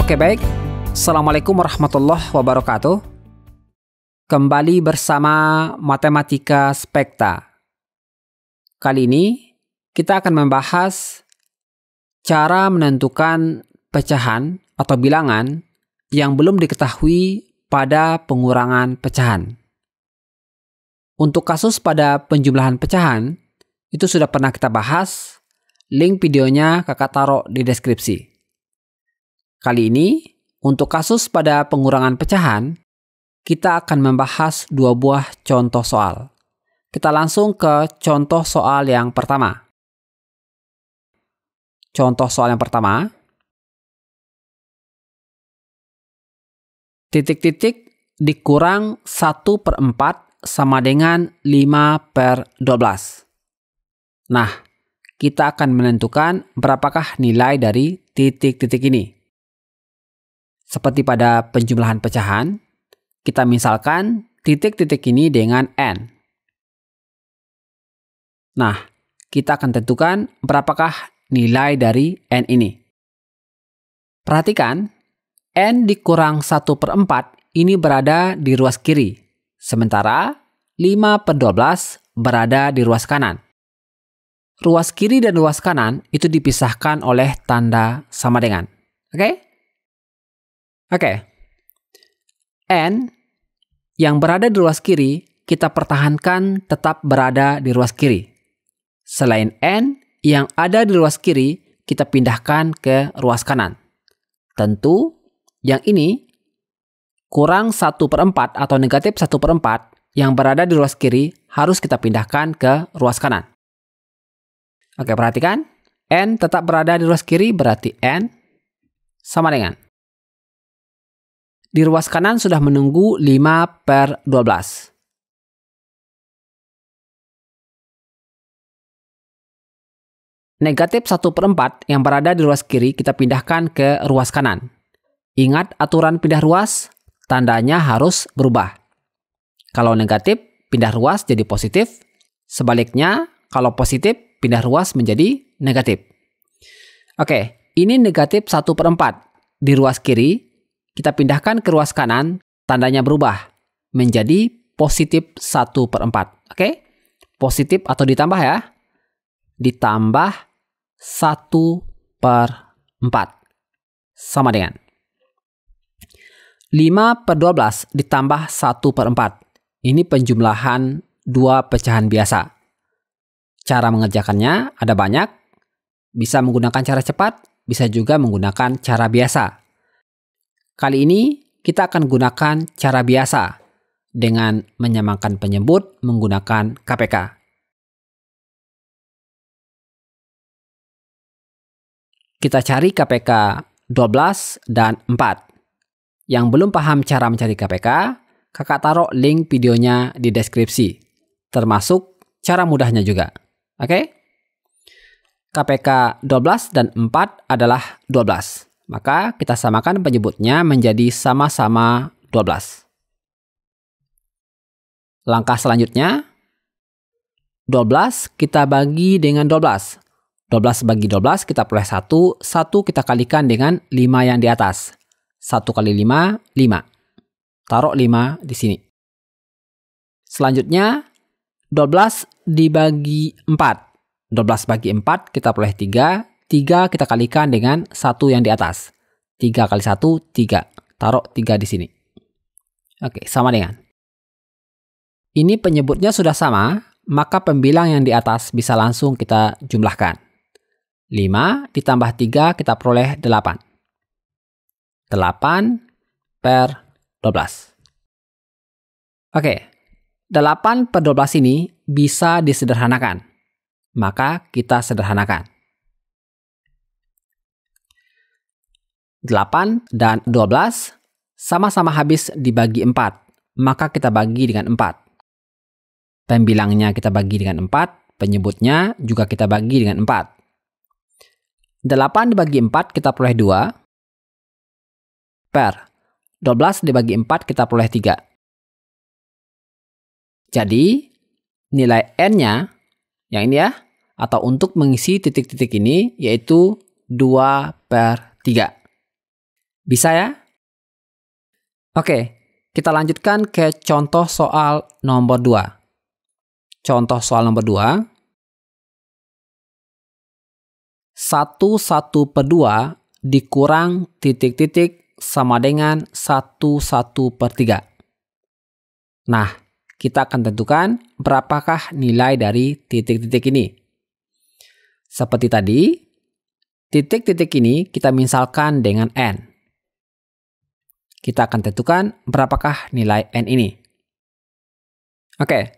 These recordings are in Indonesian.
Oke baik, Assalamualaikum warahmatullahi wabarakatuh. Kembali bersama Matematika Spekta. Kali ini kita akan membahas cara menentukan pecahan atau bilangan yang belum diketahui pada pengurangan pecahan. Untuk kasus pada penjumlahan pecahan, itu sudah pernah kita bahas. Link videonya kakak taruh di deskripsi. Kali ini, untuk kasus pada pengurangan pecahan, kita akan membahas dua buah contoh soal. Kita langsung ke contoh soal yang pertama. Contoh soal yang pertama. Titik-titik dikurang 1 per 4 sama dengan 5 per 12. Nah, kita akan menentukan berapakah nilai dari titik-titik ini. Seperti pada penjumlahan pecahan, kita misalkan titik-titik ini dengan N. Nah, kita akan tentukan berapakah nilai dari N ini. Perhatikan, N dikurang 1 per 4 ini berada di ruas kiri, sementara 5 per 12 berada di ruas kanan. Ruas kiri dan ruas kanan itu dipisahkan oleh tanda sama dengan. Oke? Okay? Oke. Okay. N yang berada di ruas kiri kita pertahankan tetap berada di ruas kiri. Selain N yang ada di ruas kiri kita pindahkan ke ruas kanan. Tentu yang ini kurang 1 per 4 atau negatif 1 per 4 yang berada di ruas kiri harus kita pindahkan ke ruas kanan. Oke, perhatikan. N tetap berada di ruas kiri berarti N sama dengan di ruas kanan sudah menunggu 5 per 12. Negatif 1 per 4 yang berada di ruas kiri kita pindahkan ke ruas kanan. Ingat aturan pindah ruas, tandanya harus berubah. Kalau negatif, pindah ruas jadi positif. Sebaliknya, kalau positif, pindah ruas menjadi negatif. Oke, ini negatif 1 per 4. Di ruas kiri, kita pindahkan ke ruas kanan, tandanya berubah menjadi positif 1 per 4. Oke? Positif atau ditambah ya. Ditambah 1 per 4. Sama dengan 5 per 12 ditambah 1 per 4. Ini penjumlahan dua pecahan biasa. Cara mengerjakannya ada banyak. Bisa menggunakan cara cepat, bisa juga menggunakan cara biasa. Kali ini kita akan gunakan cara biasa dengan menyamakan penyebut menggunakan KPK. Kita cari KPK 12 dan 4. Yang belum paham cara mencari KPK, kakak taruh link videonya di deskripsi, termasuk cara mudahnya juga. Oke? KPK 12 dan 4 adalah 12 maka kita samakan penyebutnya menjadi sama-sama 12. Langkah selanjutnya, 12 kita bagi dengan 12. 12 bagi 12 kita peroleh 1, 1 kita kalikan dengan 5 yang di atas. 1 kali 5, 5. Taruh 5 di sini. Selanjutnya, 12 dibagi 4. 12 bagi 4 kita peroleh 3, 3 kita kalikan dengan 1 yang di atas. 3 kali 1, 3. Taruh 3 di sini. Oke, sama dengan. Ini penyebutnya sudah sama, maka pembilang yang di atas bisa langsung kita jumlahkan. 5 ditambah 3 kita peroleh 8. 8 per 12. Oke, 8 per 12 ini bisa disederhanakan. Maka kita sederhanakan. 8 dan 12 sama-sama habis dibagi 4, maka kita bagi dengan 4. Pembilangnya kita bagi dengan 4, penyebutnya juga kita bagi dengan 4. 8 dibagi 4 kita peroleh 2 per 12 dibagi 4 kita peroleh 3. Jadi, nilai N-nya, yang ini ya, atau untuk mengisi titik-titik ini, yaitu 2 per 3. Bisa ya? Oke, kita lanjutkan ke contoh soal nomor 2. Contoh soal nomor 2. 1 1 per 2 dikurang titik-titik sama dengan 1 1 per 3. Nah, kita akan tentukan berapakah nilai dari titik-titik ini. Seperti tadi, titik-titik ini kita misalkan dengan n kita akan tentukan berapakah nilai n ini. Oke,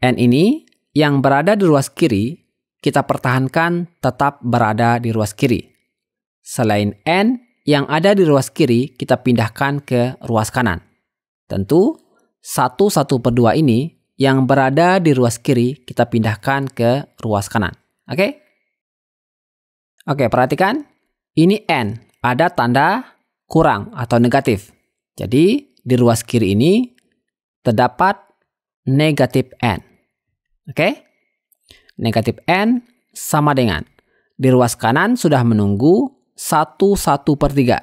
n ini yang berada di ruas kiri, kita pertahankan tetap berada di ruas kiri. Selain n yang ada di ruas kiri, kita pindahkan ke ruas kanan. Tentu, 1 1 per 2 ini yang berada di ruas kiri, kita pindahkan ke ruas kanan. Oke? Oke, perhatikan. Ini n, ada tanda kurang atau negatif. Jadi di ruas kiri ini terdapat negatif n. Oke? Negatif n sama dengan di ruas kanan sudah menunggu 1 1 per 3.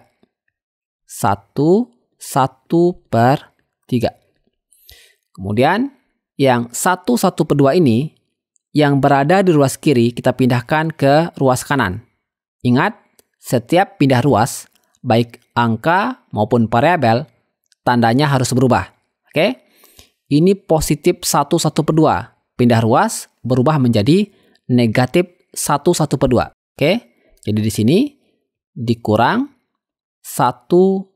1 1 per 3. Kemudian yang 1 1 per 2 ini yang berada di ruas kiri kita pindahkan ke ruas kanan. Ingat, setiap pindah ruas baik angka maupun variabel, tandanya harus berubah. Oke? Ini positif 1 1 per 2. Pindah ruas berubah menjadi negatif 1 1 per 2. Oke? Jadi di sini dikurang 1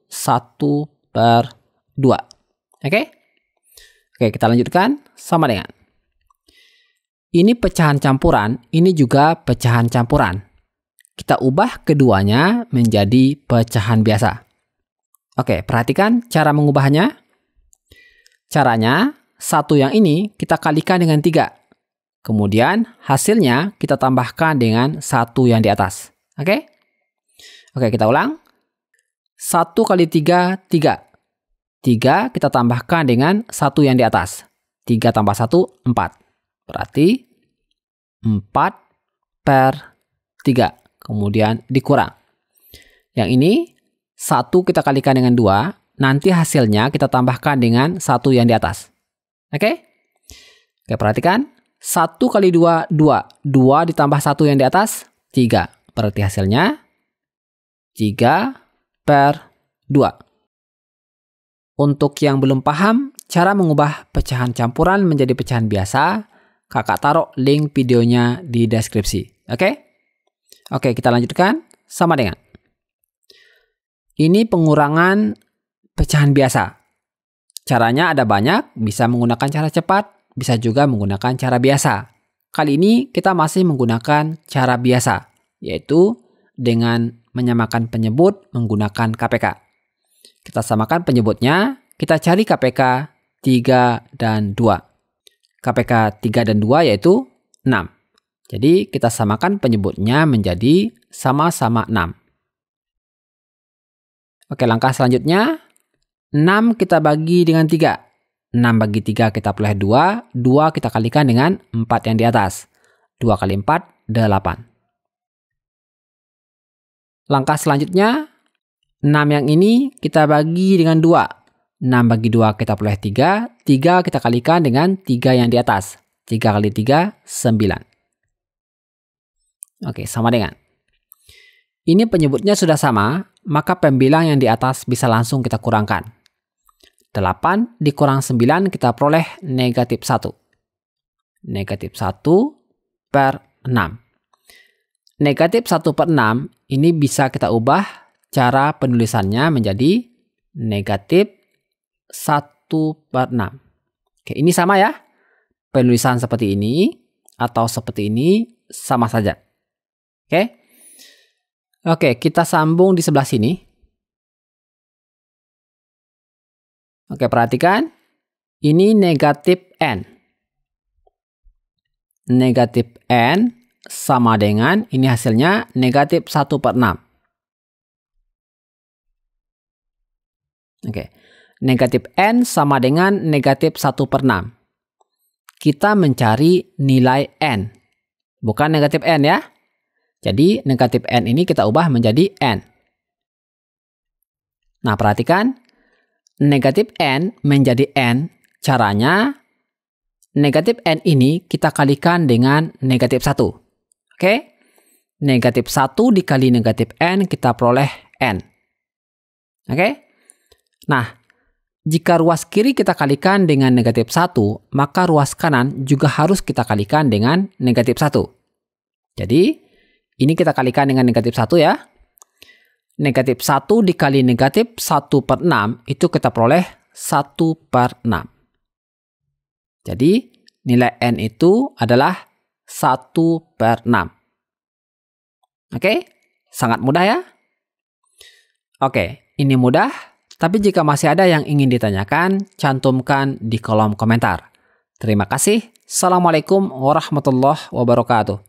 1 per 2. Oke? Oke, kita lanjutkan sama dengan ini pecahan campuran, ini juga pecahan campuran kita ubah keduanya menjadi pecahan biasa. Oke, perhatikan cara mengubahnya. Caranya, satu yang ini kita kalikan dengan tiga. Kemudian hasilnya kita tambahkan dengan satu yang di atas. Oke? Oke, kita ulang. Satu kali tiga, tiga. Tiga kita tambahkan dengan satu yang di atas. Tiga tambah satu, empat. Berarti empat per tiga kemudian dikurang. Yang ini, satu kita kalikan dengan dua, nanti hasilnya kita tambahkan dengan satu yang di atas. Oke? Oke, perhatikan. Satu kali dua, dua. Dua ditambah satu yang di atas, tiga. Berarti hasilnya tiga per dua. Untuk yang belum paham cara mengubah pecahan campuran menjadi pecahan biasa, kakak taruh link videonya di deskripsi. Oke? Okay? Oke, kita lanjutkan sama dengan. Ini pengurangan pecahan biasa. Caranya ada banyak, bisa menggunakan cara cepat, bisa juga menggunakan cara biasa. Kali ini kita masih menggunakan cara biasa, yaitu dengan menyamakan penyebut menggunakan KPK. Kita samakan penyebutnya, kita cari KPK 3 dan 2. KPK 3 dan 2 yaitu 6. Jadi kita samakan penyebutnya menjadi sama-sama 6. Oke, langkah selanjutnya 6 kita bagi dengan 3. 6 bagi 3 kita peroleh 2, 2 kita kalikan dengan 4 yang di atas. 2 kali 4, 8. Langkah selanjutnya 6 yang ini kita bagi dengan 2. 6 bagi 2 kita peroleh 3, 3 kita kalikan dengan 3 yang di atas. 3 kali 3, 9. Oke, sama dengan. Ini penyebutnya sudah sama, maka pembilang yang di atas bisa langsung kita kurangkan. 8 dikurang 9 kita peroleh negatif 1. Negatif 1 per 6. Negatif 1 per 6 ini bisa kita ubah cara penulisannya menjadi negatif 1 per 6. Oke, ini sama ya. Penulisan seperti ini atau seperti ini sama saja. Oke. Oke, kita sambung di sebelah sini. Oke, perhatikan. Ini negatif N. Negatif N sama dengan, ini hasilnya negatif 1 per 6. Oke. Negatif N sama dengan negatif 1 per 6. Kita mencari nilai N. Bukan negatif N ya. Jadi negatif n ini kita ubah menjadi n. Nah, perhatikan. Negatif N menjadi N. Caranya, negatif N ini kita kalikan dengan negatif 1. Oke? Negatif 1 dikali negatif N, kita peroleh N. Oke? Nah, jika ruas kiri kita kalikan dengan negatif 1, maka ruas kanan juga harus kita kalikan dengan negatif 1. Jadi, ini kita kalikan dengan negatif 1 ya negatif 1 dikali negatif 1 per 6 itu kita peroleh 1 per 6. Jadi nilai N itu adalah 1 per 6. Oke, sangat mudah ya. Oke, ini mudah, tapi jika masih ada yang ingin ditanyakan, cantumkan di kolom komentar. Terima kasih. Assalamualaikum warahmatullahi wabarakatuh.